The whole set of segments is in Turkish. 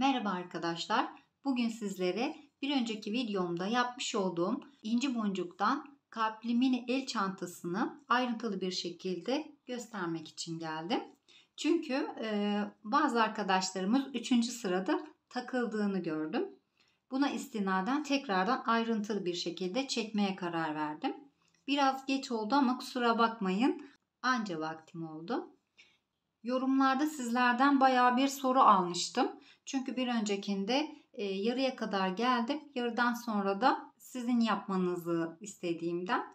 Merhaba arkadaşlar. Bugün sizlere bir önceki videomda yapmış olduğum inci boncuktan kalpli mini el çantasını ayrıntılı bir şekilde göstermek için geldim. Çünkü e, bazı arkadaşlarımız 3. sırada takıldığını gördüm. Buna istinaden tekrardan ayrıntılı bir şekilde çekmeye karar verdim. Biraz geç oldu ama kusura bakmayın. Anca vaktim oldu. Yorumlarda sizlerden baya bir soru almıştım. Çünkü bir öncekinde e, yarıya kadar geldim. Yarıdan sonra da sizin yapmanızı istediğimden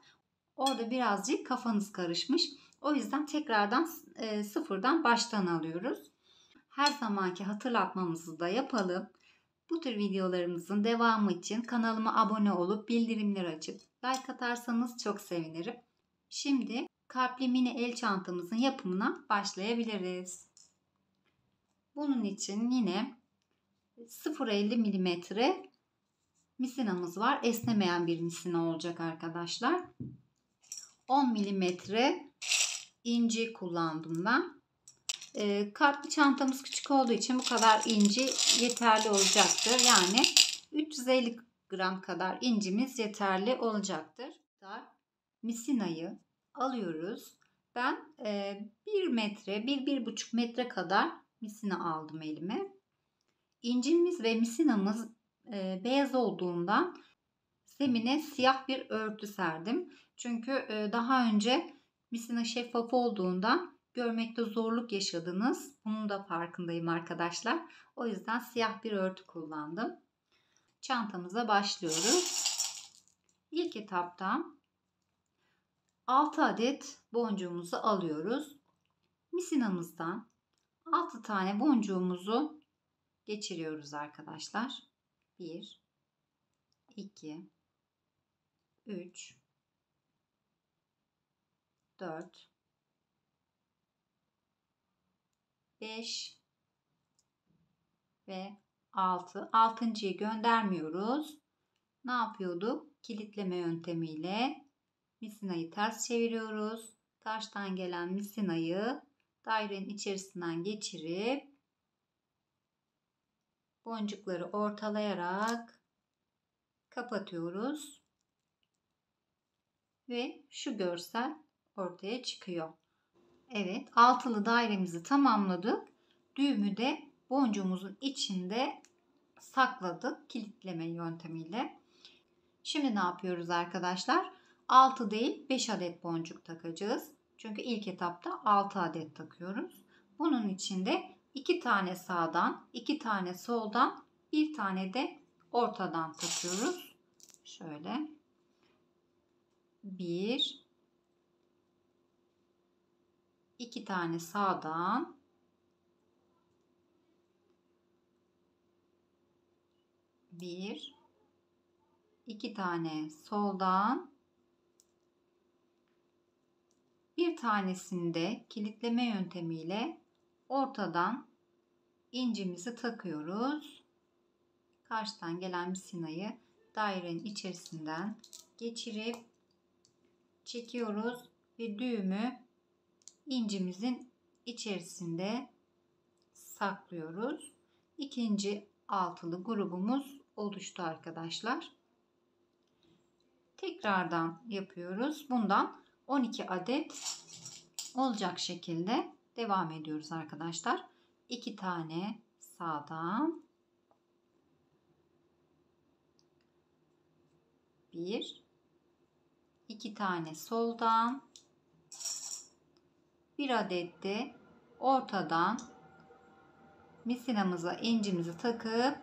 orada birazcık kafanız karışmış. O yüzden tekrardan e, sıfırdan baştan alıyoruz. Her zamanki hatırlatmamızı da yapalım. Bu tür videolarımızın devamı için kanalıma abone olup bildirimleri açıp like atarsanız çok sevinirim. Şimdi kalpli mini el çantamızın yapımına başlayabiliriz. Bunun için yine 0.50 mm misinamız var. Esnemeyen bir misina olacak arkadaşlar. 10 mm inci kullandım ben. E, kartlı çantamız küçük olduğu için bu kadar inci yeterli olacaktır. Yani 350 gram kadar incimiz yeterli olacaktır. Misinayı alıyoruz. Ben e, 1 metre, 1-1,5 metre kadar misina aldım elime. İncimiz ve misinamız e, beyaz olduğundan zemine siyah bir örtü serdim. Çünkü e, daha önce misina şeffaf olduğundan görmekte zorluk yaşadınız. Bunun da farkındayım arkadaşlar. O yüzden siyah bir örtü kullandım. Çantamıza başlıyoruz. İlk etapta 6 adet boncuğumuzu alıyoruz. Misinamızdan 6 tane boncuğumuzu geçiriyoruz arkadaşlar. 1 2 3 4 5 ve 6. Altıncıyı göndermiyoruz. Ne yapıyorduk? Kilitleme yöntemiyle misinayı ters çeviriyoruz. Karşıdan gelen misinayı dairenin içerisinden geçirip boncukları ortalayarak kapatıyoruz. Ve şu görsel ortaya çıkıyor. Evet altılı dairemizi tamamladık. Düğümü de boncuğumuzun içinde sakladık kilitleme yöntemiyle. Şimdi ne yapıyoruz arkadaşlar? 6 değil 5 adet boncuk takacağız. Çünkü ilk etapta 6 adet takıyoruz. Bunun için de 2 tane sağdan, 2 tane soldan, 1 tane de ortadan takıyoruz. Şöyle. 1 2 tane sağdan, bir, iki tane soldan, Bir tanesinde kilitleme yöntemiyle ortadan incimizi takıyoruz. Karşıdan gelen misinayı dairenin içerisinden geçirip çekiyoruz ve düğümü incimizin içerisinde saklıyoruz. İkinci altılı grubumuz oluştu arkadaşlar. Tekrardan yapıyoruz. Bundan 12 adet olacak şekilde devam ediyoruz arkadaşlar. 2 tane sağdan bir iki tane soldan bir adet de ortadan misinamıza incimizi takıp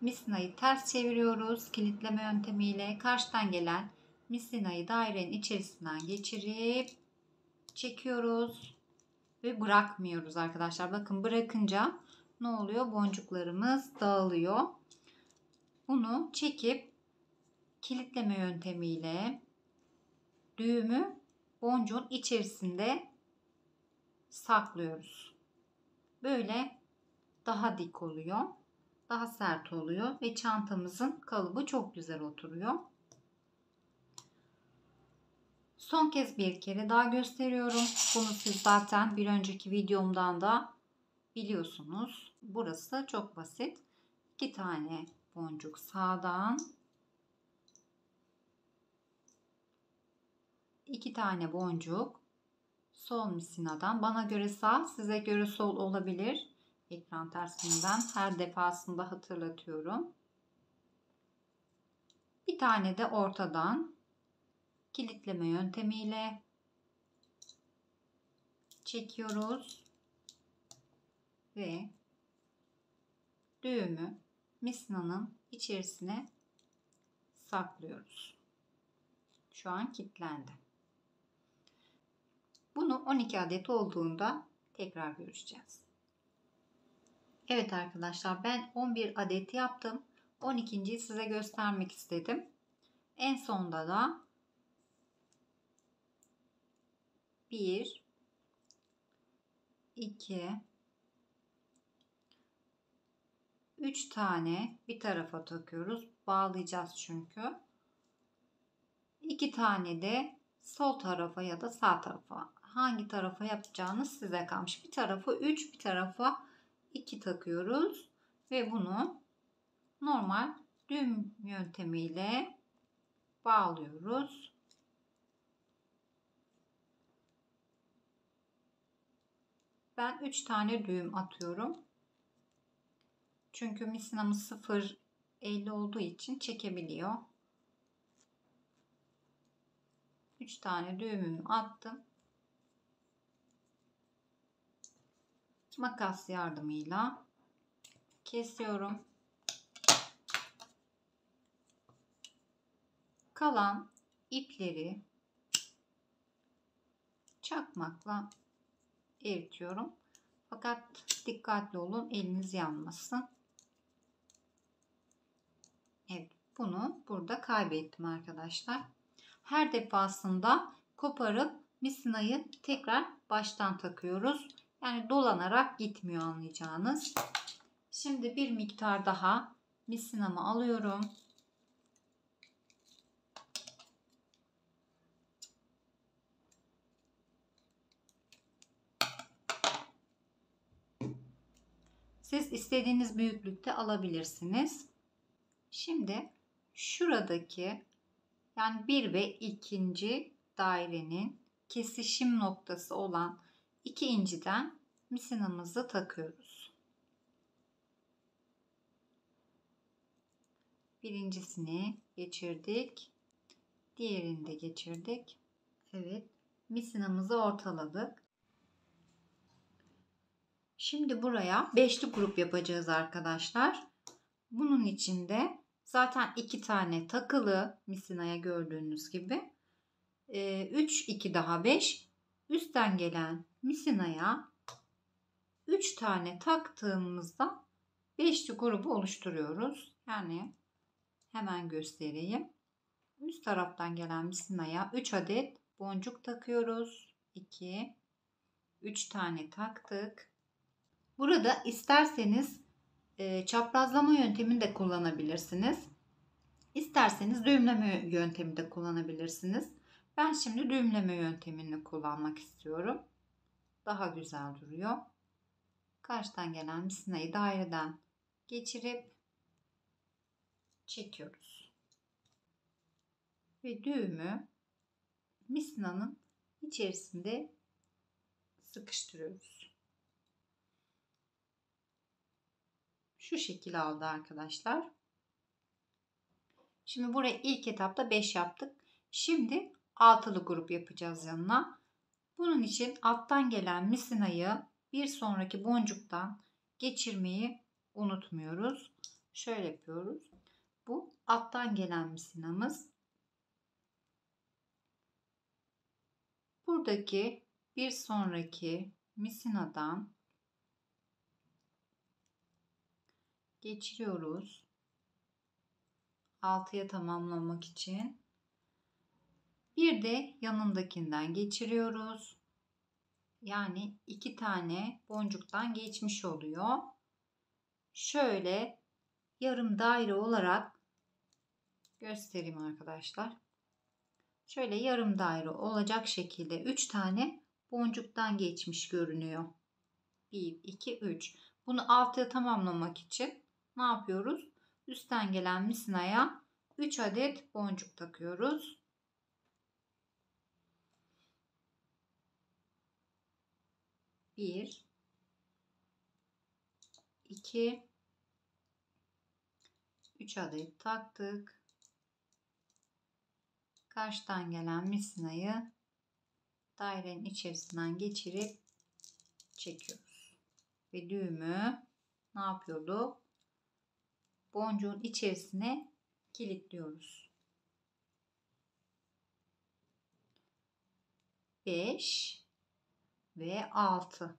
misinayı ters çeviriyoruz kilitleme yöntemiyle. Karşıdan gelen misinayı dairenin içerisinden geçirip çekiyoruz ve bırakmıyoruz arkadaşlar. Bakın bırakınca ne oluyor? Boncuklarımız dağılıyor. Bunu çekip kilitleme yöntemiyle düğümü boncuğun içerisinde saklıyoruz. Böyle daha dik oluyor. Daha sert oluyor ve çantamızın kalıbı çok güzel oturuyor. Son kez bir kere daha gösteriyorum. Bunu siz zaten bir önceki videomdan da biliyorsunuz. Burası çok basit. 2 tane boncuk sağdan 2 tane boncuk sol misinadan bana göre sağ size göre sol olabilir ekran tersinden her defasında hatırlatıyorum bir tane de ortadan kilitleme yöntemiyle çekiyoruz ve düğümü misnanın içerisine saklıyoruz. Şu an kilitlendi. Bunu 12 adet olduğunda tekrar görüşeceğiz. Evet arkadaşlar ben 11 adet yaptım. 12.yi size göstermek istedim. En sonda da 1 2 3 tane bir tarafa takıyoruz. Bağlayacağız çünkü. 2 tane de sol tarafa ya da sağ tarafa. Hangi tarafa yapacağınız size kalmış. Bir tarafa 3, bir tarafa 2 takıyoruz ve bunu normal düğüm yöntemiyle bağlıyoruz. Ben 3 tane düğüm atıyorum. Çünkü misinamız 0 50 olduğu için çekebiliyor. 3 tane düğümümü attım. Makas yardımıyla kesiyorum. Kalan ipleri çakmakla eritiyorum. Fakat dikkatli olun eliniz yanmasın. Evet bunu burada kaybettim arkadaşlar. Her defasında koparıp misinayı tekrar baştan takıyoruz. Yani dolanarak gitmiyor anlayacağınız. Şimdi bir miktar daha misinamı alıyorum. Siz istediğiniz büyüklükte alabilirsiniz. Şimdi şuradaki yani bir ve ikinci dairenin kesişim noktası olan iki inciden misinamızı takıyoruz. Birincisini geçirdik. Diğerini de geçirdik. Evet. Misinamızı ortaladık. Şimdi buraya beşli grup yapacağız arkadaşlar. Bunun içinde zaten iki tane takılı misinaya gördüğünüz gibi. 3, 2 daha 5. Üstten gelen misinaya 3 tane taktığımızda beşli grubu oluşturuyoruz. Yani hemen göstereyim. Üst taraftan gelen misinaya 3 adet boncuk takıyoruz. 2 3 tane taktık. Burada isterseniz e, çaprazlama yöntemini de kullanabilirsiniz. İsterseniz düğümleme yöntemi de kullanabilirsiniz. Ben şimdi düğümleme yöntemini kullanmak istiyorum. Daha güzel duruyor. Karşıdan gelen misinayı daireden geçirip çekiyoruz. Ve düğümü misinanın içerisinde sıkıştırıyoruz. Şu şekil aldı arkadaşlar. Şimdi buraya ilk etapta 5 yaptık. Şimdi altılı grup yapacağız yanına. Bunun için alttan gelen misinayı bir sonraki boncuktan geçirmeyi unutmuyoruz. Şöyle yapıyoruz. Bu alttan gelen misinamız. Buradaki bir sonraki misinadan geçiriyoruz. 6'ya tamamlamak için. Bir de yanındakinden geçiriyoruz. Yani iki tane boncuktan geçmiş oluyor. Şöyle yarım daire olarak göstereyim arkadaşlar. Şöyle yarım daire olacak şekilde 3 tane boncuktan geçmiş görünüyor. 1, 2, 3. Bunu altıya tamamlamak için ne yapıyoruz? Üstten gelen misinaya 3 adet boncuk takıyoruz. Bir, iki, üç adet taktık. Karşıdan gelen misinayı dairenin içerisinden geçirip çekiyoruz. Ve düğümü ne yapıyordu? Boncuğun içerisine kilitliyoruz. 5 ve 6.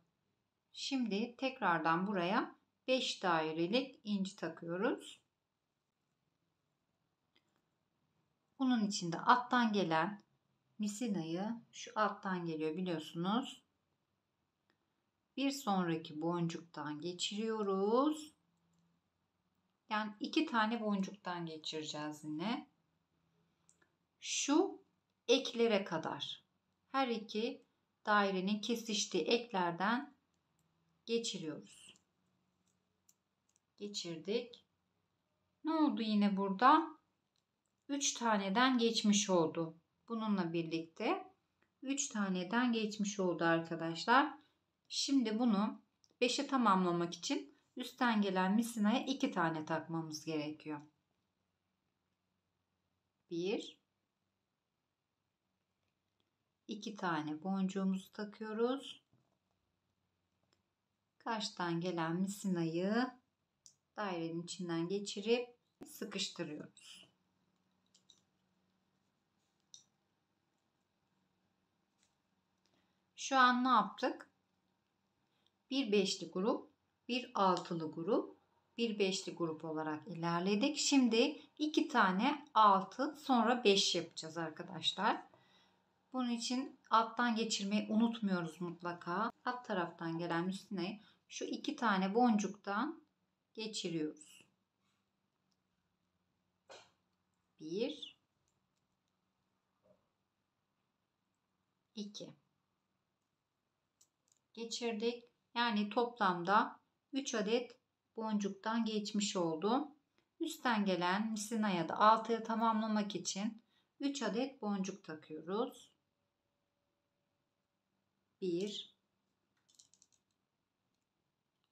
Şimdi tekrardan buraya 5 dairelik inci takıyoruz. Bunun içinde alttan gelen misinayı şu alttan geliyor biliyorsunuz. Bir sonraki boncuktan geçiriyoruz. Yani iki tane boncuktan geçireceğiz yine. Şu eklere kadar. Her iki dairenin kesiştiği eklerden geçiriyoruz. Geçirdik. Ne oldu yine burada? 3 taneden geçmiş oldu. Bununla birlikte 3 taneden geçmiş oldu arkadaşlar. Şimdi bunu 5'e tamamlamak için üstten gelen misinaya 2 tane takmamız gerekiyor. 1 2 tane boncuğumuzu takıyoruz. Karşıdan gelen misinayı dairenin içinden geçirip sıkıştırıyoruz. Şu an ne yaptık? Bir beşli grup, bir altılı grup, bir beşli grup olarak ilerledik. Şimdi iki tane altı sonra beş yapacağız arkadaşlar. Bunun için alttan geçirmeyi unutmuyoruz mutlaka. Alt taraftan gelen üstüne şu iki tane boncuktan geçiriyoruz. Bir, iki geçirdik. Yani toplamda 3 adet boncuktan geçmiş oldu. Üstten gelen misinaya da 6'ya tamamlamak için 3 adet boncuk takıyoruz. 1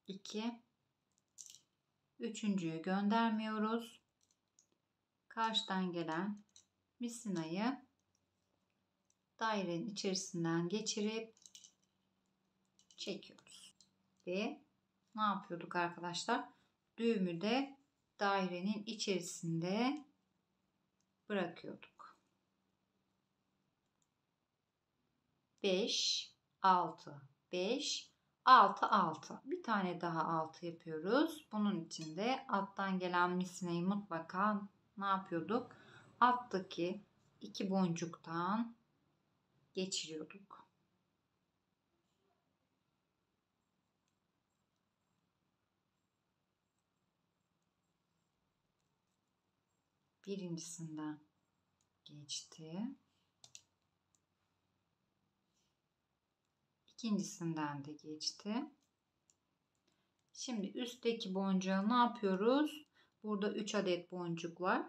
2 Üçüncüyü göndermiyoruz. Karşıdan gelen misinayı dairenin içerisinden geçirip çekiyoruz. Ve ne yapıyorduk arkadaşlar? Düğümü de dairenin içerisinde bırakıyorduk. 5 6 5 6 6 bir tane daha 6 yapıyoruz. Bunun için de alttan gelen misneyi mutlaka ne yapıyorduk? Alttaki iki boncuktan geçiriyorduk. Birincisinden geçti. İkincisinden de geçti. Şimdi üstteki boncuğu ne yapıyoruz? Burada 3 adet boncuk var.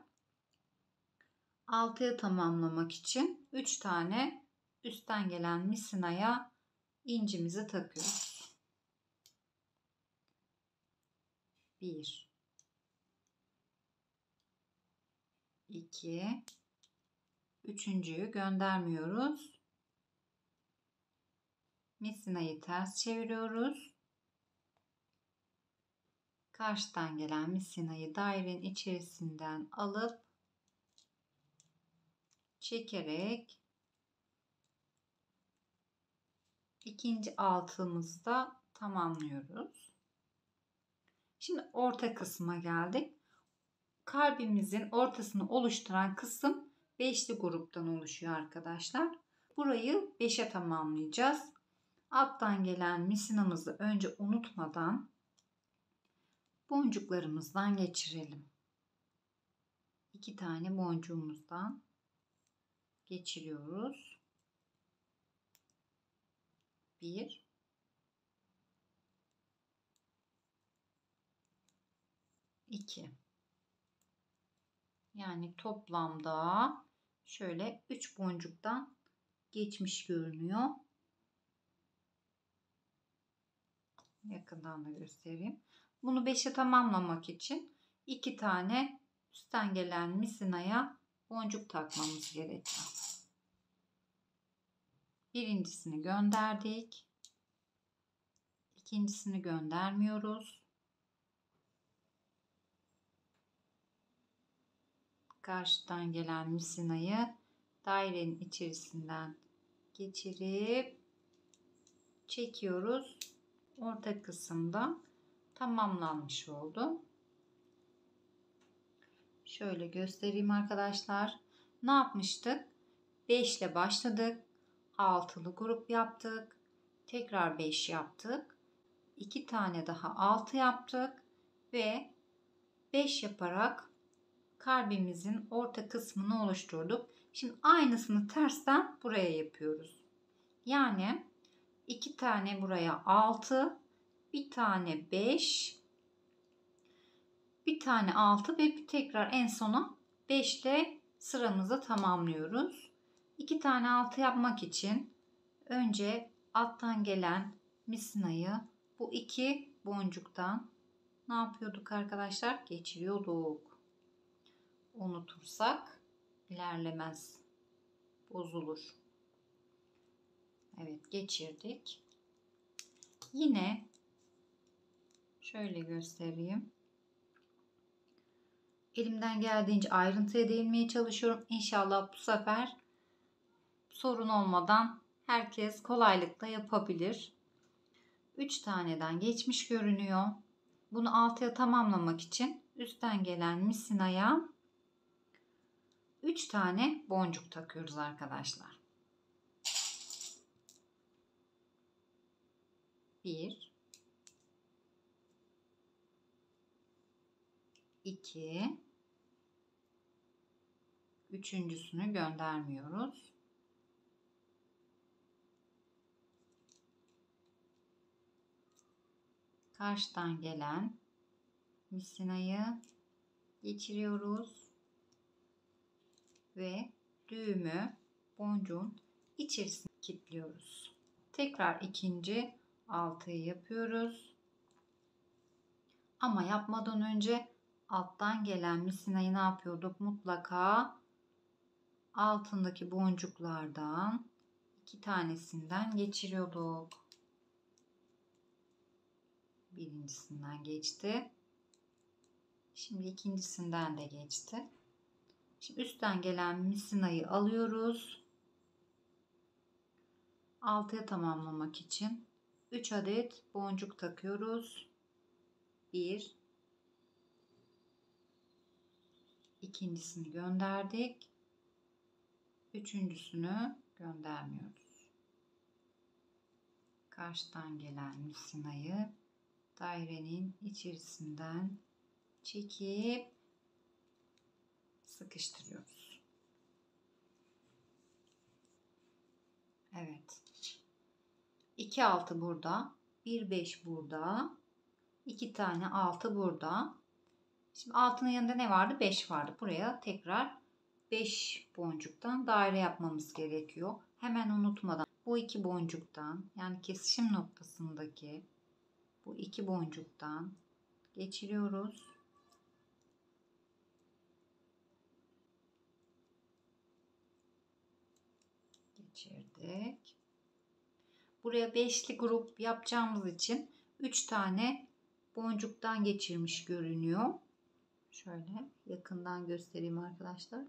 6'ya tamamlamak için 3 tane üstten gelen misinaya incimizi takıyoruz. 1 2 üçüncüyü göndermiyoruz. Misinayı ters çeviriyoruz. Karşıdan gelen misinayı dairenin içerisinden alıp çekerek ikinci altımızda tamamlıyoruz. Şimdi orta kısma geldik kalbimizin ortasını oluşturan kısım beşli gruptan oluşuyor arkadaşlar. Burayı 5'e tamamlayacağız. Alttan gelen misinamızı önce unutmadan boncuklarımızdan geçirelim. İki tane boncuğumuzdan geçiriyoruz. Bir 2. Yani toplamda şöyle 3 boncuktan geçmiş görünüyor. Yakından da göstereyim. Bunu 5'e tamamlamak için 2 tane üstten gelen misinaya boncuk takmamız gerekiyor. Birincisini gönderdik. İkincisini göndermiyoruz. Karşıdan gelen misinayı dairenin içerisinden geçirip çekiyoruz. Orta kısımda tamamlanmış oldu. Şöyle göstereyim arkadaşlar. Ne yapmıştık? 5 ile başladık. Altılı grup yaptık. Tekrar 5 yaptık. 2 tane daha 6 yaptık ve 5 yaparak kalbimizin orta kısmını oluşturduk. Şimdi aynısını tersten buraya yapıyoruz. Yani 2 tane buraya 6, bir tane 5, bir tane 6 ve tekrar en sona 5 ile sıramızı tamamlıyoruz. 2 tane 6 yapmak için önce alttan gelen misinayı bu iki boncuktan ne yapıyorduk arkadaşlar? Geçiriyorduk. Unutursak ilerlemez. Bozulur. Evet geçirdik. Yine şöyle göstereyim. Elimden geldiğince ayrıntıya değinmeye çalışıyorum. İnşallah bu sefer sorun olmadan herkes kolaylıkla yapabilir. 3 taneden geçmiş görünüyor. Bunu 6'ya tamamlamak için üstten gelen misinaya 3 tane boncuk takıyoruz arkadaşlar. 1 2 Üçüncüsünü göndermiyoruz. karşıdan gelen misinayı geçiriyoruz ve düğümü boncuğun içerisine kilitliyoruz. Tekrar ikinci altıyı yapıyoruz. Ama yapmadan önce alttan gelen misinayı ne yapıyorduk? Mutlaka altındaki boncuklardan iki tanesinden geçiriyorduk birincisinden geçti. Şimdi ikincisinden de geçti. Şimdi üstten gelen misinayı alıyoruz. Altıya tamamlamak için 3 adet boncuk takıyoruz. 1 ikincisini gönderdik. Üçüncüsünü göndermiyoruz. Karşıdan gelen misinayı dairenin içerisinden çekip sıkıştırıyoruz. Evet. 2 altı burada, 1 5 burada, 2 tane altı burada. Şimdi altının yanında ne vardı? 5 vardı. Buraya tekrar 5 boncuktan daire yapmamız gerekiyor. Hemen unutmadan bu iki boncuktan yani kesişim noktasındaki bu iki boncuktan geçiriyoruz. Geçirdik. Buraya beşli grup yapacağımız için 3 tane boncuktan geçirmiş görünüyor. Şöyle yakından göstereyim arkadaşlar.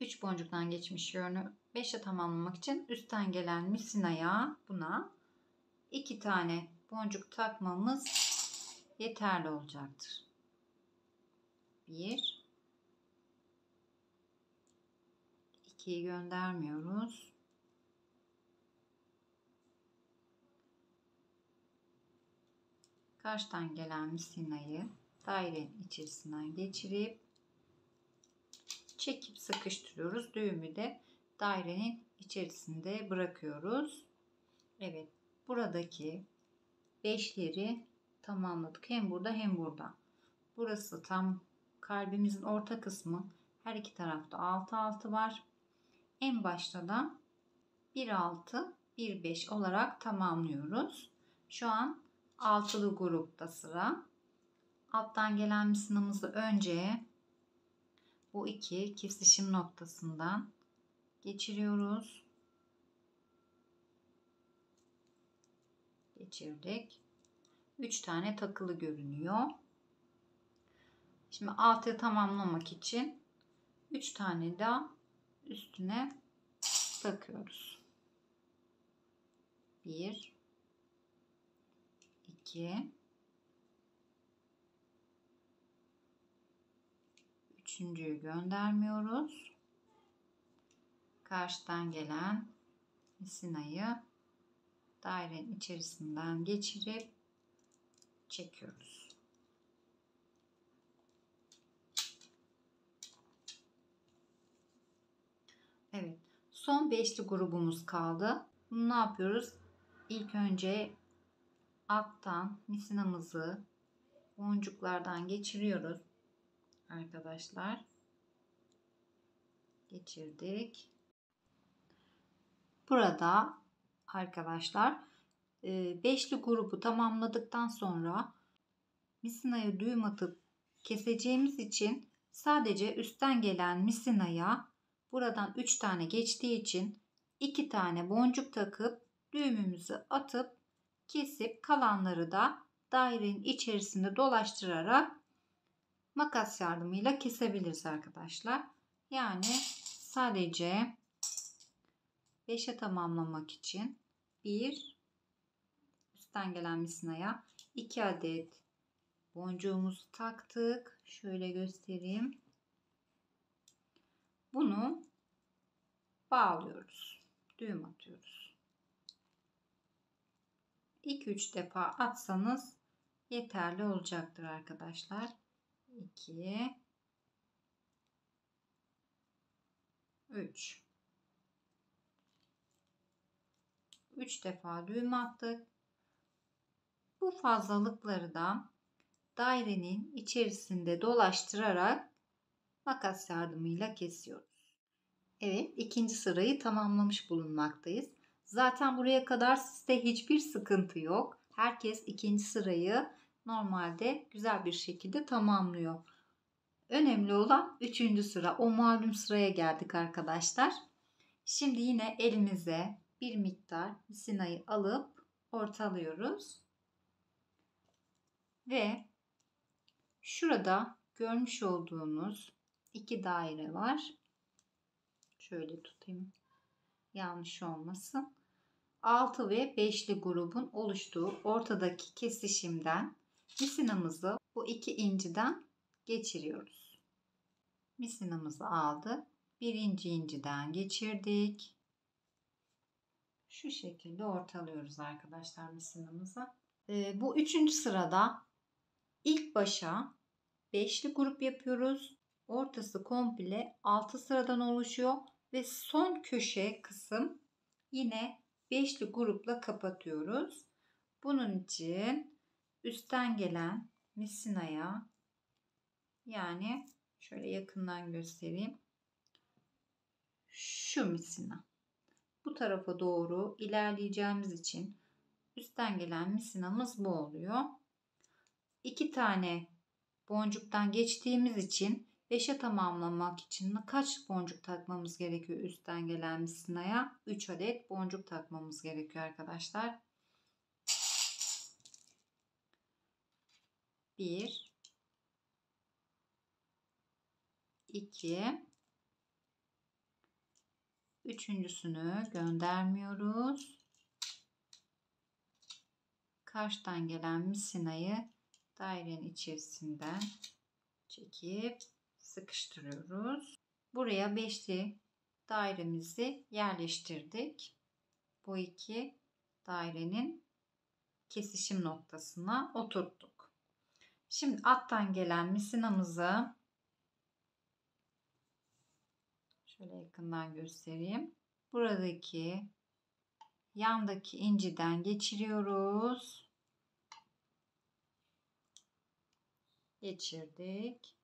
3 boncuktan geçmiş görünüyor. 5'e tamamlamak için üstten gelen misinaya buna 2 tane boncuk takmamız yeterli olacaktır. Bir, ikiyi göndermiyoruz. Karşıdan gelen misinayı dairenin içerisinden geçirip çekip sıkıştırıyoruz. Düğümü de dairenin içerisinde bırakıyoruz. Evet buradaki beşleri tamamladık. Hem burada hem burada. burası tam kalbimizin orta kısmı. Her iki tarafta 6 6 var. En başta da 1 6 1 5 olarak tamamlıyoruz. Şu an altılı grupta sıra. Alttan gelen misinamızı önce bu iki kesişim noktasından geçiriyoruz. Geçirdik. 3 tane takılı görünüyor. Şimdi altı tamamlamak için 3 tane daha üstüne takıyoruz. 1 2 Üçüncüyü göndermiyoruz. Karşıdan gelen misinayı dairenin içerisinden geçirip çekiyoruz. Evet. Son beşli grubumuz kaldı. Bunu ne yapıyoruz? İlk önce alttan misinamızı boncuklardan geçiriyoruz. Arkadaşlar. Geçirdik. Burada arkadaşlar e, beşli grubu tamamladıktan sonra misinaya düğüm atıp keseceğimiz için sadece üstten gelen misinaya buradan 3 tane geçtiği için 2 tane boncuk takıp düğümümüzü atıp kesip kalanları da dairenin içerisinde dolaştırarak makas yardımıyla kesebiliriz arkadaşlar. Yani sadece 5'e tamamlamak için 1 üstten gelen misinaya 2 adet boncuğumuzu taktık. Şöyle göstereyim. Bunu bağlıyoruz. Düğüm atıyoruz. 2-3 defa atsanız yeterli olacaktır arkadaşlar. 2 3 3 defa düğüm attık. Bu fazlalıkları da dairenin içerisinde dolaştırarak makas yardımıyla kesiyoruz. Evet ikinci sırayı tamamlamış bulunmaktayız. Zaten buraya kadar sizde hiçbir sıkıntı yok. Herkes ikinci sırayı normalde güzel bir şekilde tamamlıyor. Önemli olan üçüncü sıra. O malum sıraya geldik arkadaşlar. Şimdi yine elimize bir miktar misinayı alıp ortalıyoruz. Ve şurada görmüş olduğunuz iki daire var. Şöyle tutayım. Yanlış olmasın. 6 ve 5'li grubun oluştuğu ortadaki kesişimden misinamızı bu iki inciden geçiriyoruz. Misinamızı aldık. Birinci inciden geçirdik. Şu şekilde ortalıyoruz arkadaşlar misinamızı. Ee, bu üçüncü sırada ilk başa beşli grup yapıyoruz. Ortası komple 6 sıradan oluşuyor ve son köşe kısım yine beşli grupla kapatıyoruz. Bunun için üstten gelen misinaya yani şöyle yakından göstereyim. Şu misina. Bu tarafa doğru ilerleyeceğimiz için üstten gelen misinamız bu oluyor. İki tane boncuktan geçtiğimiz için 5'e tamamlamak için kaç boncuk takmamız gerekiyor üstten gelen misinaya? 3 adet boncuk takmamız gerekiyor arkadaşlar. 1 2 Üçüncüsünü göndermiyoruz. Karşıdan gelen misinayı dairenin içerisinden çekip sıkıştırıyoruz. Buraya beşli dairemizi yerleştirdik. Bu iki dairenin kesişim noktasına oturttuk. Şimdi alttan gelen misinamızı şöyle yakından göstereyim. Buradaki yandaki inciden geçiriyoruz. geçirdik.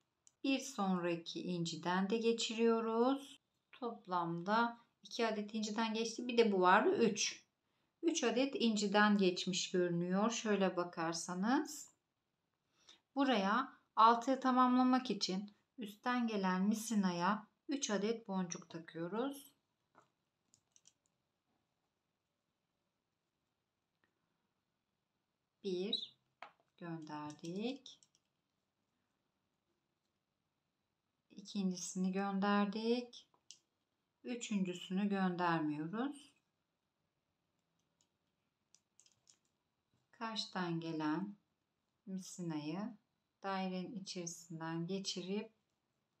Bir sonraki inciden de geçiriyoruz. Toplamda 2 adet inciden geçti. Bir de bu vardı 3. 3 adet inciden geçmiş görünüyor. Şöyle bakarsanız. Buraya 6'yı tamamlamak için üstten gelen misinaya 3 adet boncuk takıyoruz. Bir gönderdik. İkincisini gönderdik. Üçüncüsünü göndermiyoruz. Karşıdan gelen misinayı dairenin içerisinden geçirip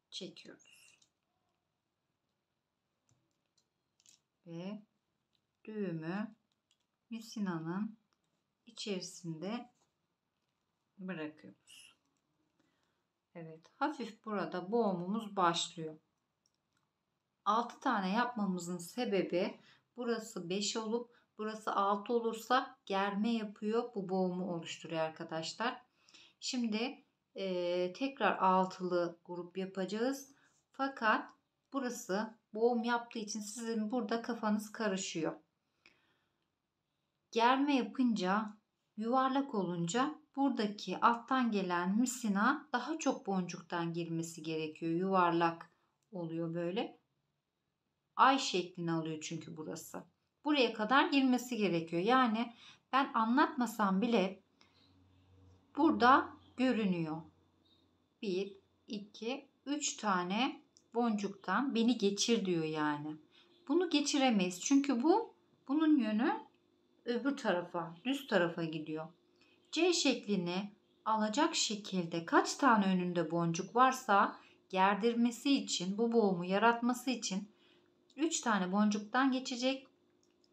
çekiyoruz. Ve düğümü misinanın içerisinde bırakıyoruz. Evet, hafif burada boğumumuz başlıyor. 6 tane yapmamızın sebebi burası 5 olup burası 6 olursa germe yapıyor. Bu boğumu oluşturuyor arkadaşlar. Şimdi e, tekrar altılı grup yapacağız. Fakat burası boğum yaptığı için sizin burada kafanız karışıyor. Germe yapınca yuvarlak olunca buradaki alttan gelen misina daha çok boncuktan girmesi gerekiyor. Yuvarlak oluyor böyle. Ay şeklini alıyor çünkü burası. Buraya kadar girmesi gerekiyor. Yani ben anlatmasam bile burada görünüyor. 1, 2, 3 tane boncuktan beni geçir diyor yani. Bunu geçiremeyiz. Çünkü bu bunun yönü öbür tarafa, düz tarafa gidiyor. C şeklini alacak şekilde kaç tane önünde boncuk varsa gerdirmesi için, bu boğumu yaratması için 3 tane boncuktan geçecek.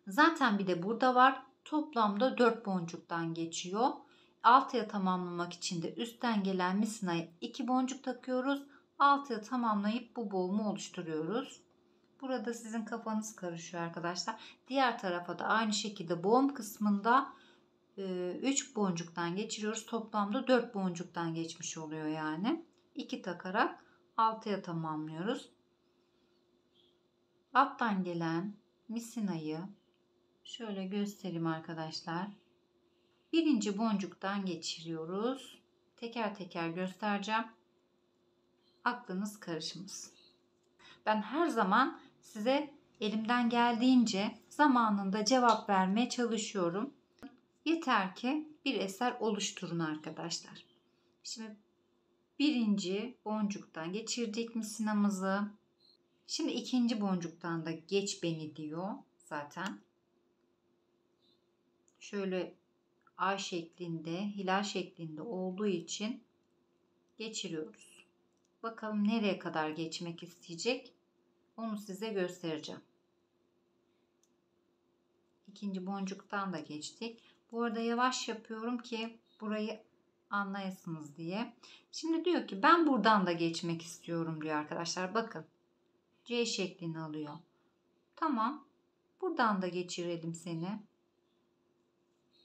Zaten bir de burada var. Toplamda 4 boncuktan geçiyor. Altıya tamamlamak için de üstten gelen misinaya 2 boncuk takıyoruz. Altıya tamamlayıp bu boğumu oluşturuyoruz. Burada sizin kafanız karışıyor arkadaşlar. Diğer tarafa da aynı şekilde boğum kısmında 3 e, boncuktan geçiriyoruz. Toplamda 4 boncuktan geçmiş oluyor yani. 2 takarak 6'ya tamamlıyoruz. Alttan gelen misinayı şöyle göstereyim arkadaşlar. Birinci boncuktan geçiriyoruz. Teker teker göstereceğim. Aklınız karışmasın. Ben her zaman size elimden geldiğince zamanında cevap vermeye çalışıyorum. Yeter ki bir eser oluşturun arkadaşlar. Şimdi birinci boncuktan geçirdik misinamızı. Şimdi ikinci boncuktan da geç beni diyor zaten. Şöyle ay şeklinde, hilal şeklinde olduğu için geçiriyoruz. Bakalım nereye kadar geçmek isteyecek. Onu size göstereceğim. İkinci boncuktan da geçtik. Bu arada yavaş yapıyorum ki burayı anlayasınız diye. Şimdi diyor ki ben buradan da geçmek istiyorum diyor arkadaşlar. Bakın C şeklini alıyor. Tamam. Buradan da geçirelim seni.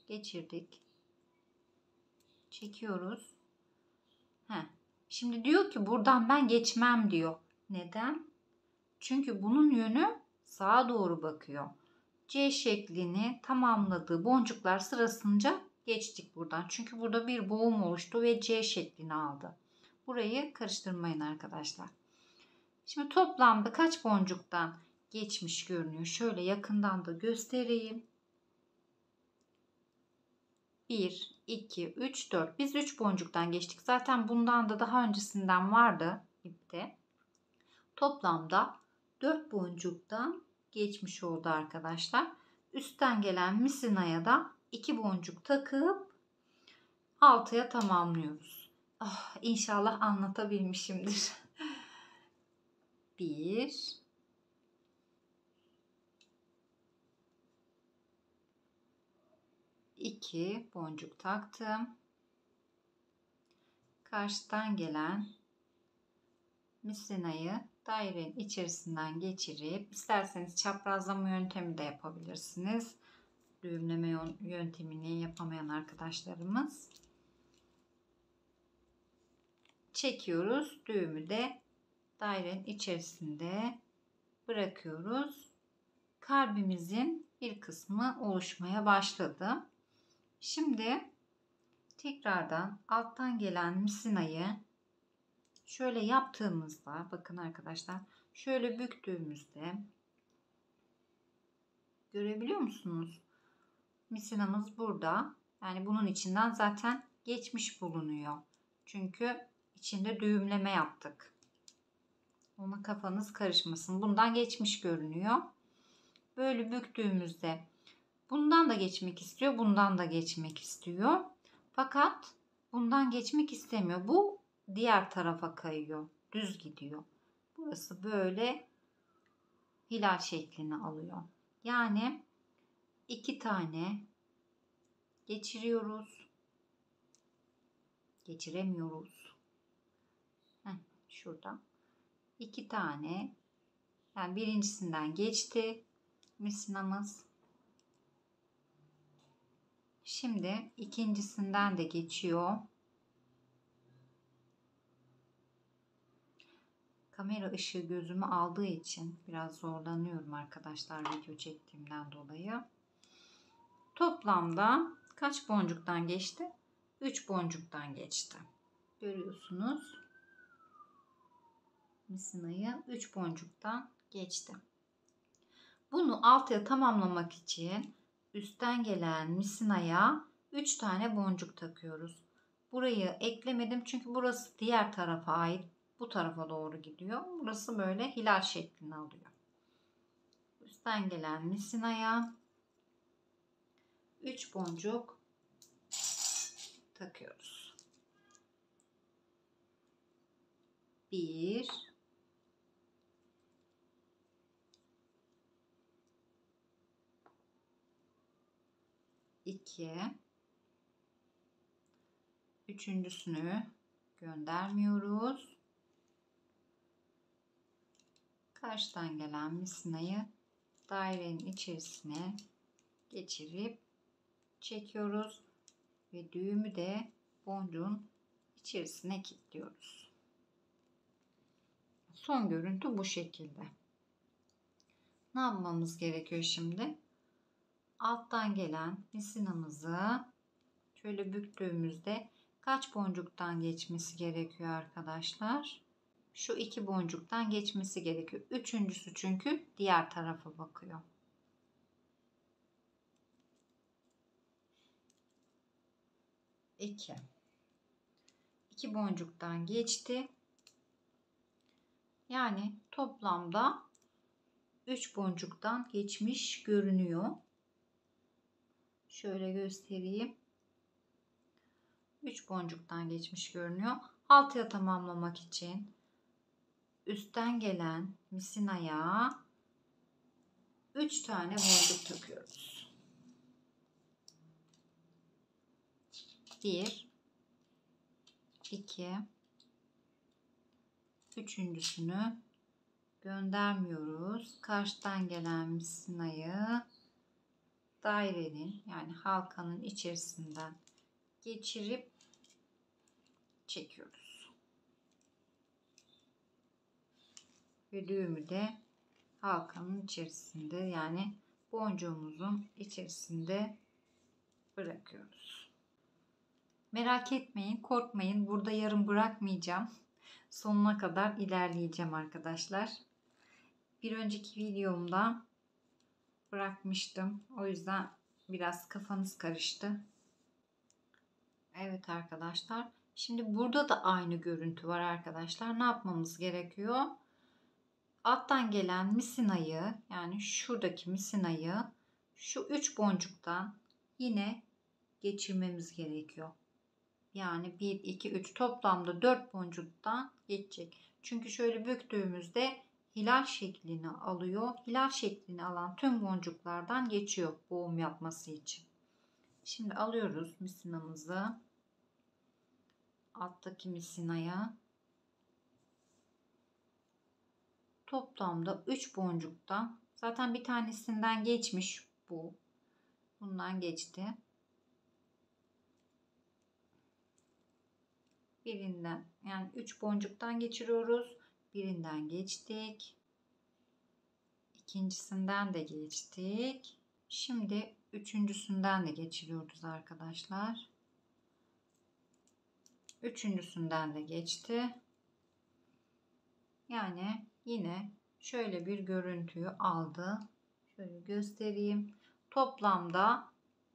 Geçirdik. Çekiyoruz. Heh. Şimdi diyor ki buradan ben geçmem diyor. Neden? Çünkü bunun yönü sağa doğru bakıyor. C şeklini tamamladığı boncuklar sırasınca geçtik buradan. Çünkü burada bir boğum oluştu ve C şeklini aldı. Burayı karıştırmayın arkadaşlar. Şimdi toplamda kaç boncuktan geçmiş görünüyor? Şöyle yakından da göstereyim. 1, 2, 3, 4. Biz 3 boncuktan geçtik. Zaten bundan da daha öncesinden vardı ipte. Toplamda 4 boncuktan geçmiş oldu arkadaşlar. Üstten gelen misinaya da 2 boncuk takıp altıya tamamlıyoruz. Oh, inşallah anlatabilmişimdir. 1 2 boncuk taktım. Karşıdan gelen misinayı dairenin içerisinden geçirip isterseniz çaprazlama yöntemi de yapabilirsiniz. Düğümleme yöntemini yapamayan arkadaşlarımız çekiyoruz. Düğümü de dairenin içerisinde bırakıyoruz. Kalbimizin bir kısmı oluşmaya başladı. Şimdi tekrardan alttan gelen misinayı şöyle yaptığımızda bakın arkadaşlar şöyle büktüğümüzde görebiliyor musunuz? Misinamız burada. Yani bunun içinden zaten geçmiş bulunuyor. Çünkü içinde düğümleme yaptık. Ona kafanız karışmasın. Bundan geçmiş görünüyor. Böyle büktüğümüzde bundan da geçmek istiyor, bundan da geçmek istiyor. Fakat bundan geçmek istemiyor. Bu diğer tarafa kayıyor. Düz gidiyor. Burası böyle hilal şeklini alıyor. Yani iki tane geçiriyoruz. Geçiremiyoruz. Heh, şurada. iki tane yani birincisinden geçti misinamız. Şimdi ikincisinden de geçiyor. Kamera ışığı gözümü aldığı için biraz zorlanıyorum arkadaşlar video çektiğimden dolayı. Toplamda kaç boncuktan geçti? 3 boncuktan geçti. Görüyorsunuz. Misinayı 3 boncuktan geçti. Bunu altıya tamamlamak için üstten gelen misinaya 3 tane boncuk takıyoruz. Burayı eklemedim çünkü burası diğer tarafa ait. Bu tarafa doğru gidiyor. Burası böyle hilal şeklini alıyor. Üstten gelen misinaya 3 boncuk takıyoruz. 1 2 Üçüncüsünü göndermiyoruz. Karşıdan gelen misinayı dairenin içerisine geçirip çekiyoruz ve düğümü de boncuğun içerisine kilitliyoruz. Son görüntü bu şekilde. Ne yapmamız gerekiyor şimdi? Alttan gelen misinamızı şöyle büktüğümüzde kaç boncuktan geçmesi gerekiyor arkadaşlar? Şu iki boncuktan geçmesi gerekiyor. Üçüncüsü çünkü diğer tarafa bakıyor. 2 2 boncuktan geçti. Yani toplamda 3 boncuktan geçmiş görünüyor. Şöyle göstereyim. 3 boncuktan geçmiş görünüyor. Altıya tamamlamak için üstten gelen misinaya 3 tane boncuk takıyoruz. 1 2 üçüncüsünü göndermiyoruz. Karşıdan gelen misinayı dairenin yani halkanın içerisinden geçirip çekiyoruz. Ve düğümü de halkanın içerisinde yani boncuğumuzun içerisinde bırakıyoruz. Merak etmeyin, korkmayın. Burada yarım bırakmayacağım. Sonuna kadar ilerleyeceğim arkadaşlar. Bir önceki videomda bırakmıştım. O yüzden biraz kafanız karıştı. Evet arkadaşlar. Şimdi burada da aynı görüntü var arkadaşlar. Ne yapmamız gerekiyor? Alttan gelen misinayı yani şuradaki misinayı şu üç boncuktan yine geçirmemiz gerekiyor. Yani 1, 2, 3 toplamda 4 boncuktan geçecek. Çünkü şöyle büktüğümüzde hilal şeklini alıyor. Hilal şeklini alan tüm boncuklardan geçiyor boğum yapması için. Şimdi alıyoruz misinamızı. Alttaki misinaya toplamda 3 boncuktan zaten bir tanesinden geçmiş bu. Bundan geçti. birinden yani 3 boncuktan geçiriyoruz. Birinden geçtik. İkincisinden de geçtik. Şimdi üçüncüsünden de geçiriyoruz arkadaşlar. Üçüncüsünden de geçti. Yani yine şöyle bir görüntüyü aldı. Şöyle göstereyim. Toplamda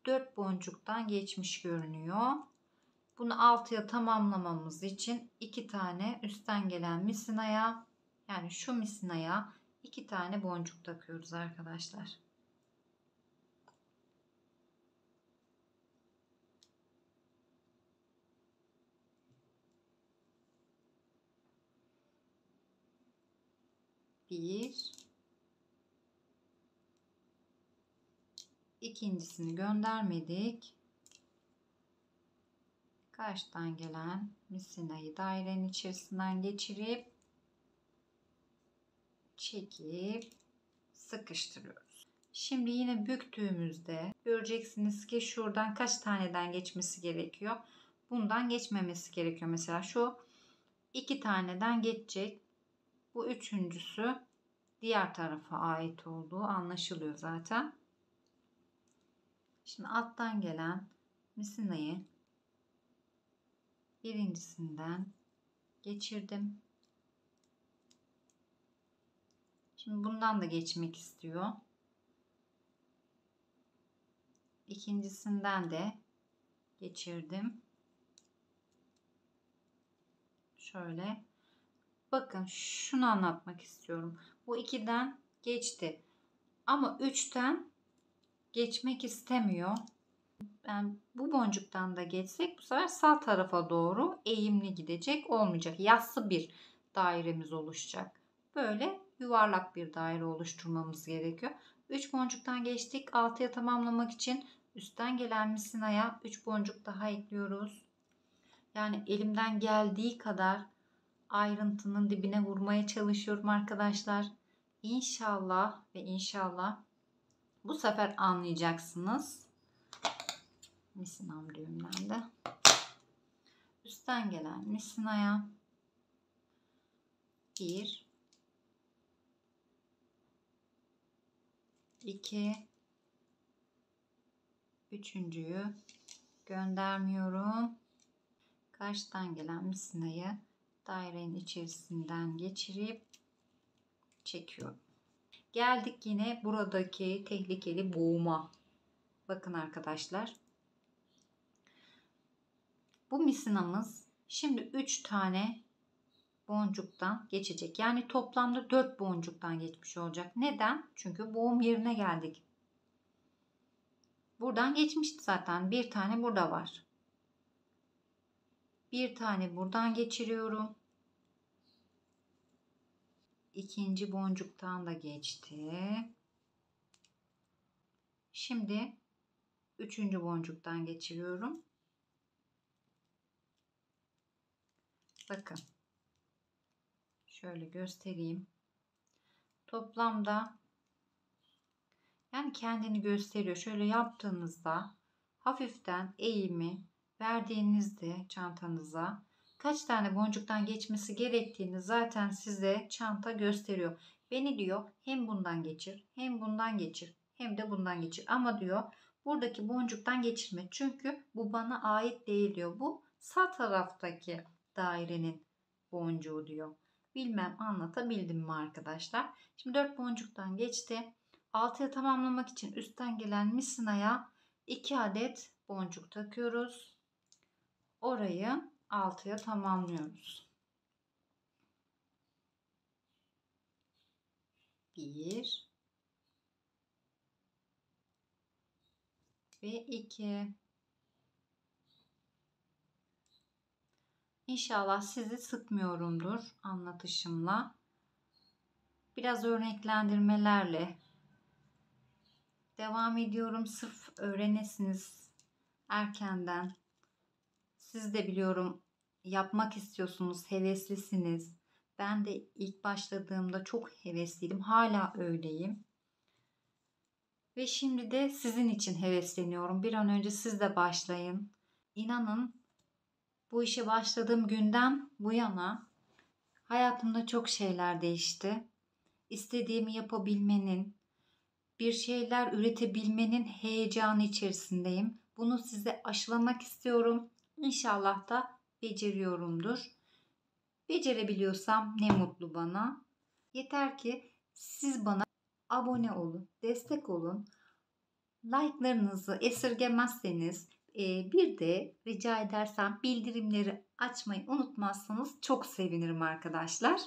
4 boncuktan geçmiş görünüyor. Bunu 6'ya tamamlamamız için 2 tane üstten gelen misinaya yani şu misinaya 2 tane boncuk takıyoruz arkadaşlar. Bir. İkincisini göndermedik. Karşıdan gelen misinayı dairenin içerisinden geçirip çekip sıkıştırıyoruz. Şimdi yine büktüğümüzde göreceksiniz ki şuradan kaç taneden geçmesi gerekiyor. Bundan geçmemesi gerekiyor. Mesela şu iki taneden geçecek. Bu üçüncüsü diğer tarafa ait olduğu anlaşılıyor zaten. Şimdi alttan gelen misinayı birincisinden geçirdim. Şimdi bundan da geçmek istiyor. İkincisinden de geçirdim. Şöyle. Bakın şunu anlatmak istiyorum. Bu ikiden geçti. Ama üçten geçmek istemiyor. Yani bu boncuktan da geçsek bu sefer sağ tarafa doğru eğimli gidecek olmayacak. Yassı bir dairemiz oluşacak. Böyle yuvarlak bir daire oluşturmamız gerekiyor. 3 boncuktan geçtik. 6'ya tamamlamak için üstten gelen misinaya 3 boncuk daha ekliyoruz. Yani elimden geldiği kadar ayrıntının dibine vurmaya çalışıyorum arkadaşlar. İnşallah ve inşallah bu sefer anlayacaksınız. Misinam düğümden de. Üstten gelen misinaya bir 2 üçüncüyü göndermiyorum. Karşıdan gelen misinayı dairenin içerisinden geçirip çekiyorum. Geldik yine buradaki tehlikeli boğuma. Bakın arkadaşlar. Bu misinamız şimdi 3 tane boncuktan geçecek. Yani toplamda 4 boncuktan geçmiş olacak. Neden? Çünkü boğum yerine geldik. Buradan geçmişti zaten. Bir tane burada var. Bir tane buradan geçiriyorum. İkinci boncuktan da geçti. Şimdi üçüncü boncuktan geçiriyorum. Bakın. Şöyle göstereyim. Toplamda yani kendini gösteriyor. Şöyle yaptığınızda hafiften eğimi verdiğinizde çantanıza kaç tane boncuktan geçmesi gerektiğini zaten size çanta gösteriyor. Beni diyor hem bundan geçir hem bundan geçir hem de bundan geçir. Ama diyor buradaki boncuktan geçirme. Çünkü bu bana ait değil diyor. Bu sağ taraftaki dairenin boncuğu diyor. Bilmem anlatabildim mi arkadaşlar? Şimdi 4 boncuktan geçti. 6'ya tamamlamak için üstten gelen misinaya 2 adet boncuk takıyoruz. Orayı 6'ya tamamlıyoruz. 1 ve 2 İnşallah sizi sıkmıyorumdur anlatışımla. Biraz örneklendirmelerle devam ediyorum. Sırf öğrenesiniz erkenden. Siz de biliyorum yapmak istiyorsunuz, heveslisiniz. Ben de ilk başladığımda çok hevesliydim. Hala öyleyim. Ve şimdi de sizin için hevesleniyorum. Bir an önce siz de başlayın. İnanın Bu işe başladığım günden bu yana hayatımda çok şeyler değişti. İstediğimi yapabilmenin, bir şeyler üretebilmenin heyecanı içerisindeyim. Bunu size aşılamak istiyorum. İnşallah da beceriyorumdur. Becerebiliyorsam ne mutlu bana. Yeter ki siz bana abone olun, destek olun. Like'larınızı esirgemezseniz e, bir de rica edersem bildirimleri açmayı unutmazsanız çok sevinirim arkadaşlar.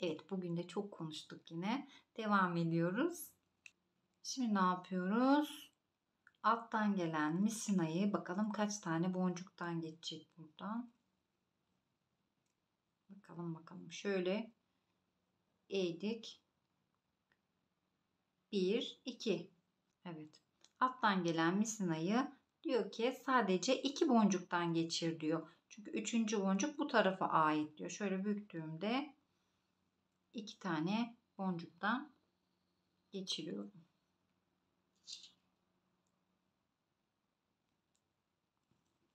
Evet bugün de çok konuştuk yine. Devam ediyoruz. Şimdi ne yapıyoruz? Alttan gelen misinayı bakalım kaç tane boncuktan geçecek buradan. Bakalım bakalım. Şöyle eğdik. 1, 2. Evet. Alttan gelen misinayı diyor ki sadece iki boncuktan geçir diyor. Çünkü üçüncü boncuk bu tarafa ait diyor. Şöyle büktüğümde iki tane boncuktan geçiriyorum.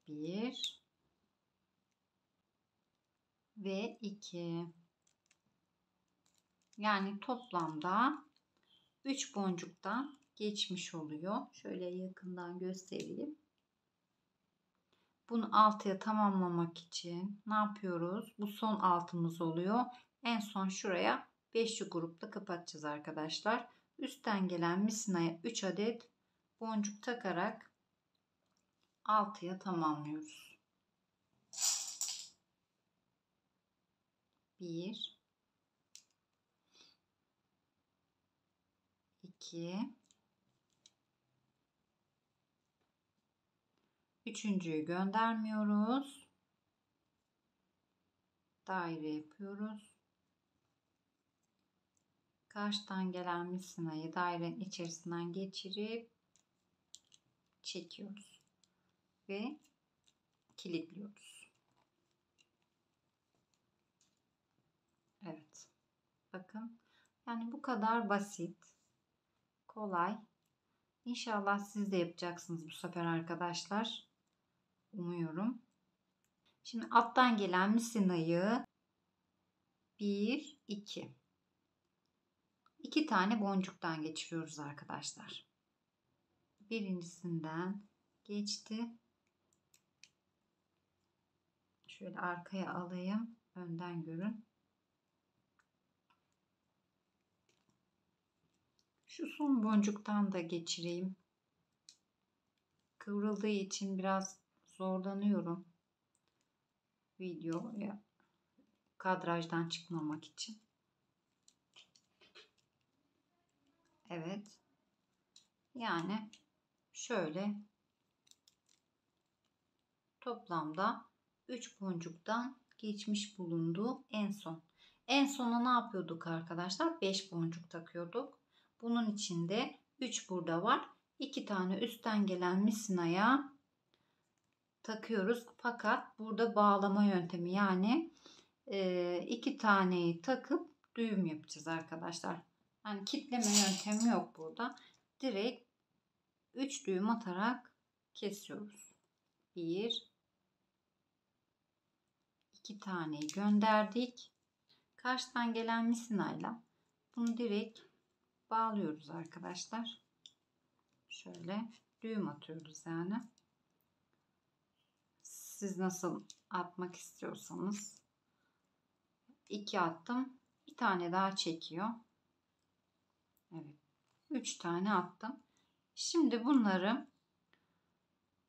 Bir ve iki. Yani toplamda üç boncuktan geçmiş oluyor. Şöyle yakından göstereyim. Bunu altıya tamamlamak için ne yapıyoruz? Bu son altımız oluyor. En son şuraya 5'li grupla kapatacağız arkadaşlar. Üstten gelen misinaya 3 adet boncuk takarak 6'ya tamamlıyoruz. 1 2 Üçüncüyü göndermiyoruz. Daire yapıyoruz. Karşıdan gelen misinayı dairenin içerisinden geçirip çekiyoruz. Ve kilitliyoruz. Evet. Bakın. Yani bu kadar basit. Kolay. İnşallah siz de yapacaksınız bu sefer arkadaşlar. Umuyorum. Şimdi alttan gelen misinayı 1 2 2 tane boncuktan geçiriyoruz arkadaşlar. Birincisinden geçti. Şöyle arkaya alayım. Önden görün. Şu son boncuktan da geçireyim. Kıvrıldığı için biraz zorlanıyorum. Videoya kadrajdan çıkmamak için. Evet. Yani şöyle toplamda 3 boncuktan geçmiş bulundu en son. En sona ne yapıyorduk arkadaşlar? 5 boncuk takıyorduk. Bunun içinde 3 burada var. 2 tane üstten gelen misinaya takıyoruz. Fakat burada bağlama yöntemi yani e, iki taneyi takıp düğüm yapacağız arkadaşlar. Yani kitleme yöntemi yok burada. Direkt 3 düğüm atarak kesiyoruz. 1 2 taneyi gönderdik. Karşıdan gelen misinayla bunu direkt bağlıyoruz arkadaşlar. Şöyle düğüm atıyoruz yani. Siz nasıl atmak istiyorsanız. 2 attım. Bir tane daha çekiyor. Evet. 3 tane attım. Şimdi bunları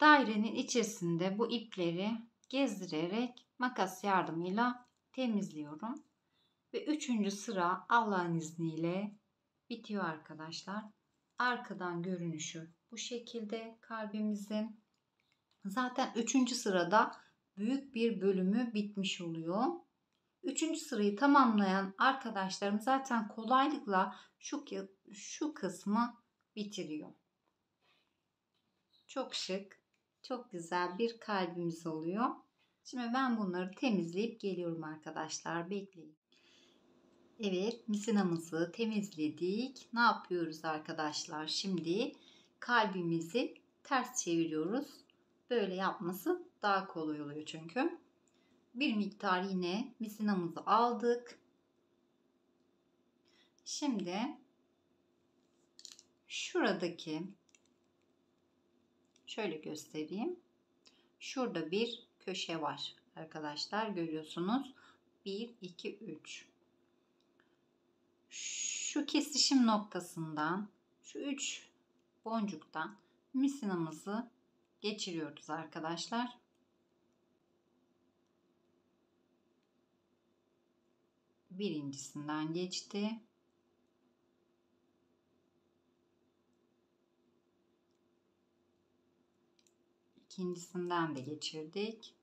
dairenin içerisinde bu ipleri gezdirerek makas yardımıyla temizliyorum. Ve üçüncü sıra Allah'ın izniyle bitiyor arkadaşlar. Arkadan görünüşü bu şekilde kalbimizin. Zaten üçüncü sırada büyük bir bölümü bitmiş oluyor. Üçüncü sırayı tamamlayan arkadaşlarım zaten kolaylıkla şu, şu kısmı bitiriyor. Çok şık, çok güzel bir kalbimiz oluyor. Şimdi ben bunları temizleyip geliyorum arkadaşlar. Bekleyin. Evet misinamızı temizledik. Ne yapıyoruz arkadaşlar? Şimdi kalbimizi ters çeviriyoruz. Böyle yapması Daha kolay oluyor çünkü. Bir miktar yine misinamızı aldık. Şimdi şuradaki şöyle göstereyim. Şurada bir köşe var arkadaşlar görüyorsunuz. 1 2 3 şu kesişim noktasından şu 3 boncuktan misinamızı geçiriyoruz arkadaşlar. Birincisinden geçti. İkincisinden de geçirdik.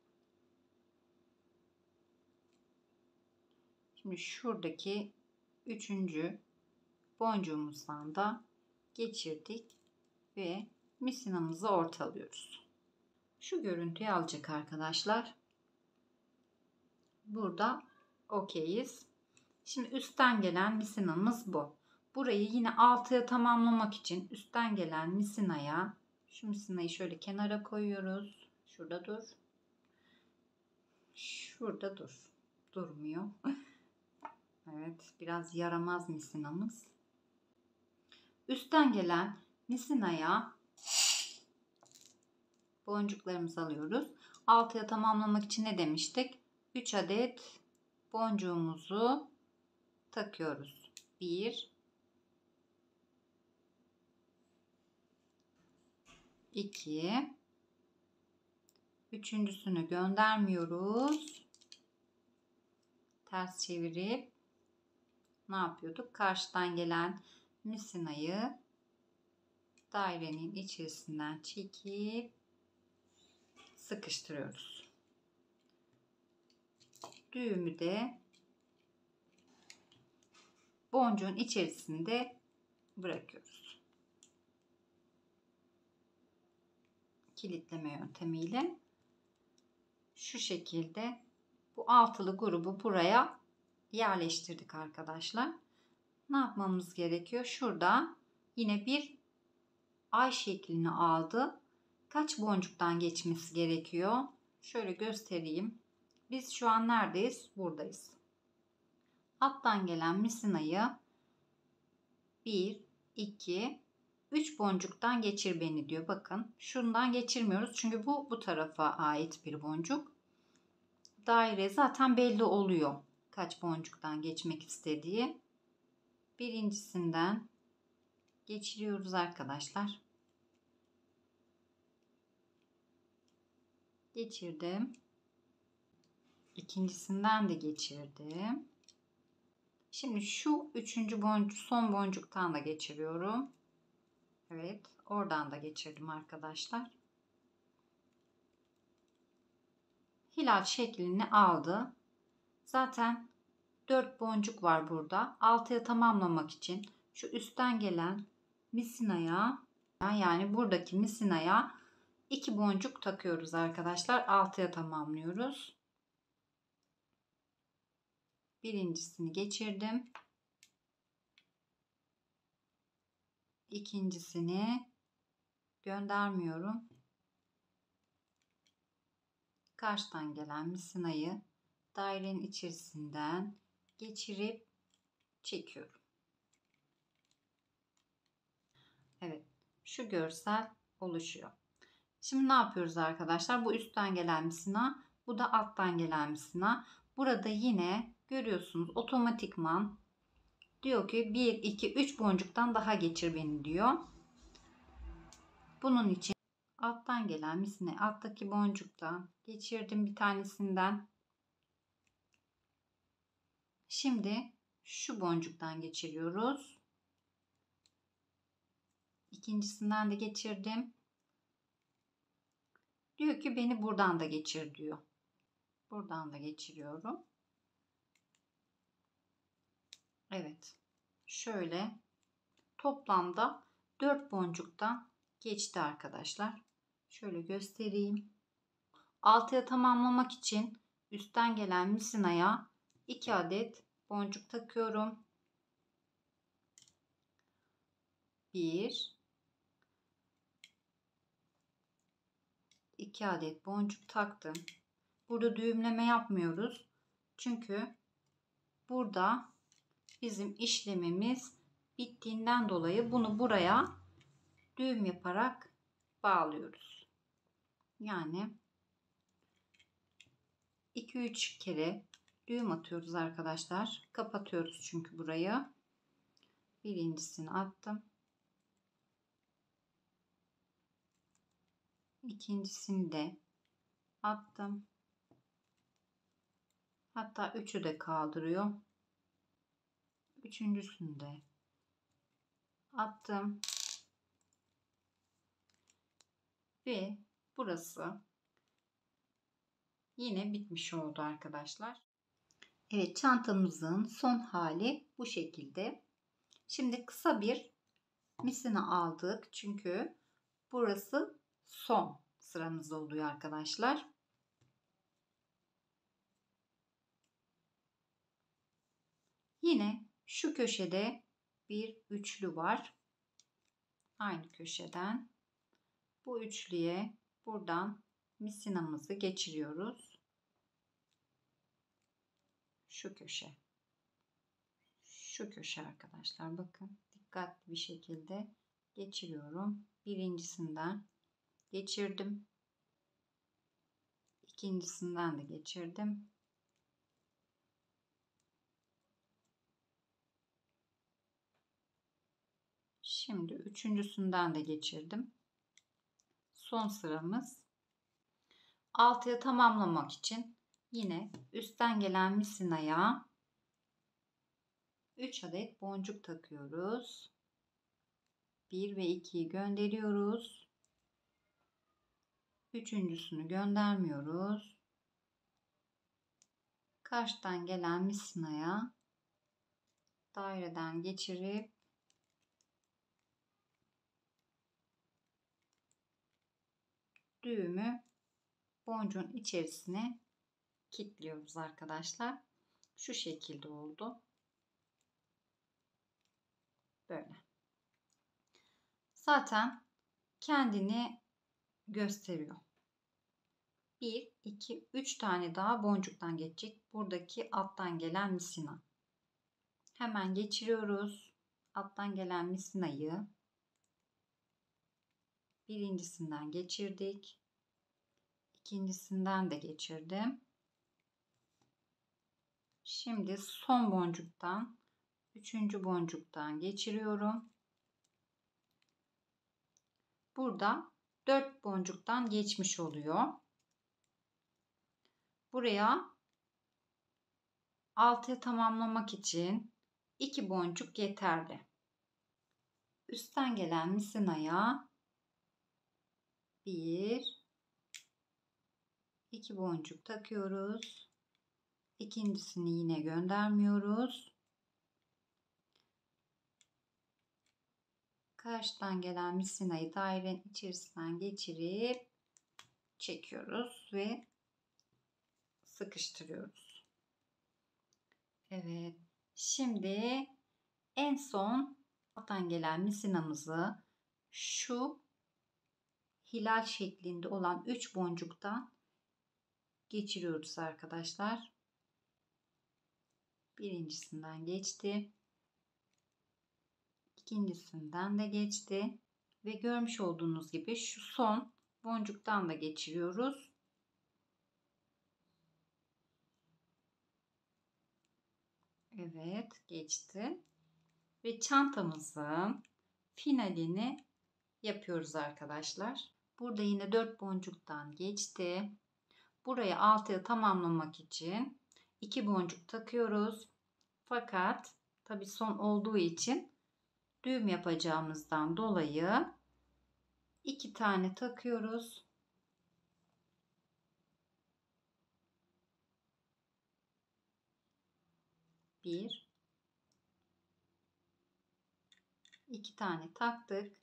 Şimdi şuradaki üçüncü boncuğumuzdan da geçirdik ve misinamızı ortalıyoruz. Şu görüntüyü alacak arkadaşlar. Burada okeyiz. Şimdi üstten gelen misinamız bu. Burayı yine altıya tamamlamak için üstten gelen misinaya şu misinayı şöyle kenara koyuyoruz. Şurada dur. Şurada dur. Durmuyor. Evet, biraz yaramaz misinamız. Üstten gelen misinaya boncuklarımızı alıyoruz. Altıya tamamlamak için ne demiştik? 3 adet boncuğumuzu takıyoruz. 1 2 Üçüncüsünü göndermiyoruz. Ters çevirip ne yapıyorduk? Karşıdan gelen misinayı dairenin içerisinden çekip sıkıştırıyoruz. Düğümü de boncuğun içerisinde bırakıyoruz. Kilitleme yöntemiyle şu şekilde bu altılı grubu buraya yerleştirdik arkadaşlar. Ne yapmamız gerekiyor? Şurada yine bir ay şeklini aldı. Kaç boncuktan geçmesi gerekiyor? Şöyle göstereyim. Biz şu an neredeyiz? Buradayız. Alttan gelen misinayı 1, 2, 3 boncuktan geçir beni diyor. Bakın şundan geçirmiyoruz. Çünkü bu bu tarafa ait bir boncuk. Daire zaten belli oluyor. Kaç boncuktan geçmek istediği. Birincisinden geçiriyoruz arkadaşlar. Geçirdim. İkincisinden de geçirdim. Şimdi şu üçüncü boncuk, son boncuktan da geçiriyorum. Evet, oradan da geçirdim arkadaşlar. Hilal şeklini aldı. Zaten 4 boncuk var burada. 6'ya tamamlamak için şu üstten gelen misinaya yani buradaki misinaya 2 boncuk takıyoruz arkadaşlar. 6'ya tamamlıyoruz. Birincisini geçirdim. İkincisini göndermiyorum. Karşıdan gelen misinayı dairenin içerisinden geçirip çekiyorum. Evet şu görsel oluşuyor. Şimdi ne yapıyoruz arkadaşlar? Bu üstten gelen misina, bu da alttan gelen misina. Burada yine görüyorsunuz otomatikman diyor ki 1, 2, 3 boncuktan daha geçir beni diyor. Bunun için alttan gelen misine alttaki boncuktan geçirdim bir tanesinden. Şimdi şu boncuktan geçiriyoruz. İkincisinden de geçirdim. Diyor ki beni buradan da geçir diyor. Buradan da geçiriyorum. Evet. Şöyle toplamda 4 boncuktan geçti arkadaşlar. Şöyle göstereyim. Altıya tamamlamak için üstten gelen misinaya 2 adet boncuk takıyorum. 1 2 2 adet boncuk taktım. Burada düğümleme yapmıyoruz. Çünkü burada bizim işlemimiz bittiğinden dolayı bunu buraya düğüm yaparak bağlıyoruz. Yani 2-3 kere düğüm atıyoruz arkadaşlar. Kapatıyoruz çünkü burayı. Birincisini attım. İkincisini de attım. Hatta üçü de kaldırıyor. Üçüncüsünü de attım. Ve burası yine bitmiş oldu arkadaşlar. Evet çantamızın son hali bu şekilde. Şimdi kısa bir misina aldık. Çünkü burası son sıramız oluyor arkadaşlar. Yine şu köşede bir üçlü var. Aynı köşeden bu üçlüye buradan misinamızı geçiriyoruz. Şu köşe. Şu köşe arkadaşlar bakın dikkatli bir şekilde geçiriyorum. Birincisinden geçirdim. İkincisinden de geçirdim. Şimdi üçüncüsünden de geçirdim. Son sıramız. Altıya tamamlamak için yine üstten gelen misinaya 3 adet boncuk takıyoruz. 1 ve 2'yi gönderiyoruz. Üçüncüsünü göndermiyoruz. Karşıdan gelen misinaya daireden geçirip düğümü boncuğun içerisine kilitliyoruz arkadaşlar. Şu şekilde oldu. Böyle. Zaten kendini gösteriyor. 1, 2, 3 tane daha boncuktan geçecek. Buradaki alttan gelen misina. Hemen geçiriyoruz. Alttan gelen misinayı birincisinden geçirdik. İkincisinden de geçirdim. Şimdi son boncuktan üçüncü boncuktan geçiriyorum. Burada 4 boncuktan geçmiş oluyor. Buraya 6'yı tamamlamak için 2 boncuk yeterli. Üstten gelen misinaya 1 2 boncuk takıyoruz. İkincisini yine göndermiyoruz. karşıdan gelen misinayı dairenin içerisinden geçirip çekiyoruz ve sıkıştırıyoruz. Evet. Şimdi en son alttan gelen misinamızı şu hilal şeklinde olan 3 boncuktan geçiriyoruz arkadaşlar. Birincisinden geçti ikincisinden de geçti. Ve görmüş olduğunuz gibi şu son boncuktan da geçiriyoruz. Evet geçti. Ve çantamızın finalini yapıyoruz arkadaşlar. Burada yine 4 boncuktan geçti. Buraya 6'yı tamamlamak için 2 boncuk takıyoruz. Fakat tabi son olduğu için düğüm yapacağımızdan dolayı iki tane takıyoruz. Bir, iki tane taktık.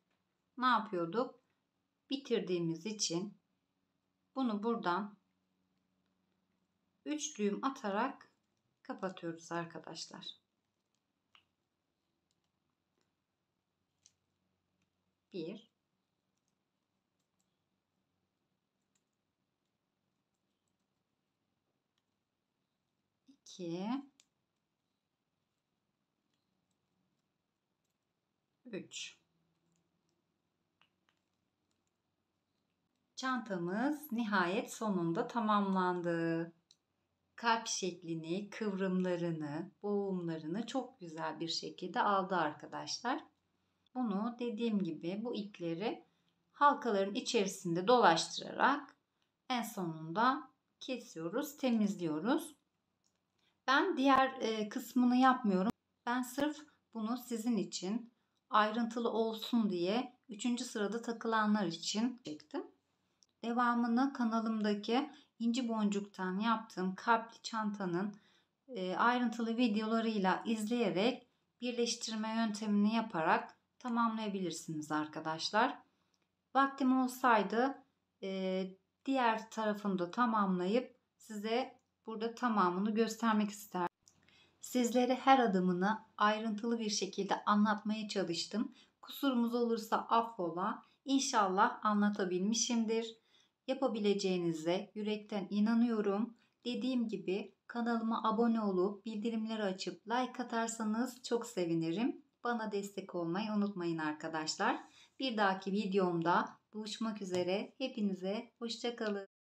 Ne yapıyorduk? bitirdiğimiz için bunu buradan üç düğüm atarak kapatıyoruz arkadaşlar. 1 2 3 Çantamız nihayet sonunda tamamlandı. Kalp şeklini, kıvrımlarını, boğumlarını çok güzel bir şekilde aldı arkadaşlar. Bunu dediğim gibi bu ipleri halkaların içerisinde dolaştırarak en sonunda kesiyoruz, temizliyoruz. Ben diğer e, kısmını yapmıyorum. Ben sırf bunu sizin için ayrıntılı olsun diye 3. sırada takılanlar için çektim. Devamını kanalımdaki inci boncuktan yaptığım kalpli çantanın e, ayrıntılı videolarıyla izleyerek birleştirme yöntemini yaparak tamamlayabilirsiniz arkadaşlar. Vaktim olsaydı e, diğer tarafını da tamamlayıp size burada tamamını göstermek isterdim. Sizlere her adımını ayrıntılı bir şekilde anlatmaya çalıştım. Kusurumuz olursa affola. İnşallah anlatabilmişimdir. Yapabileceğinize yürekten inanıyorum. Dediğim gibi kanalıma abone olup bildirimleri açıp like atarsanız çok sevinirim. Bana destek olmayı unutmayın arkadaşlar. Bir dahaki videomda buluşmak üzere. Hepinize hoşçakalın.